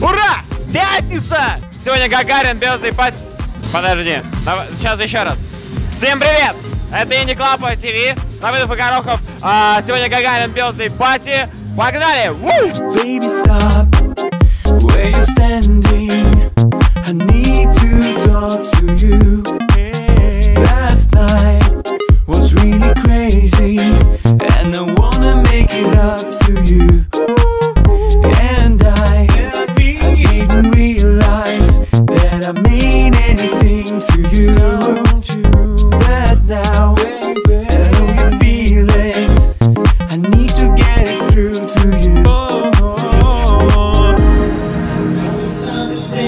Ура! Пятница! Сегодня Гагарин Birthday Party... Подожди, сейчас еще раз. Всем привет! Это Indi Club TV, Давыдов и Горохов. А, сегодня Гагарин Birthday Party. Погнали! Ву! Baby, stop where you're standing.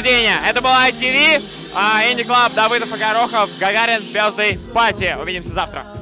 Рождения! Это была ITV, Indi Club, Давыдов и Горохов, Гагарин Birthday Party. Увидимся завтра.